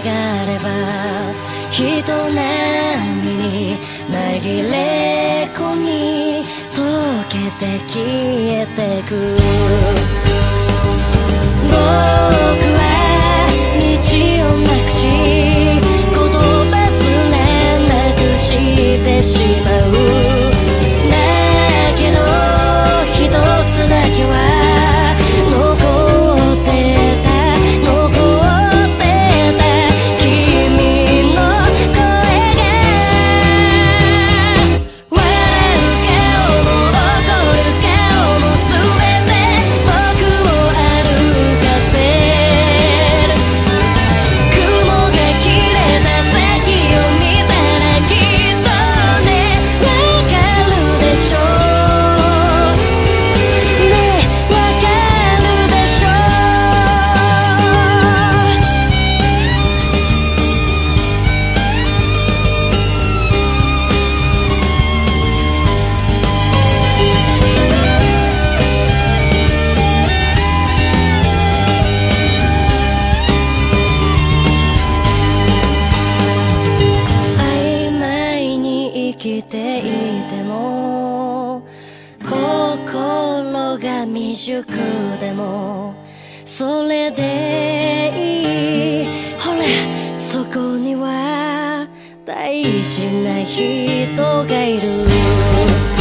がれば人波に紛れ込み溶けて消えてく。ていても心が未熟でもそれでいい。ほらそこには大事な人がいる。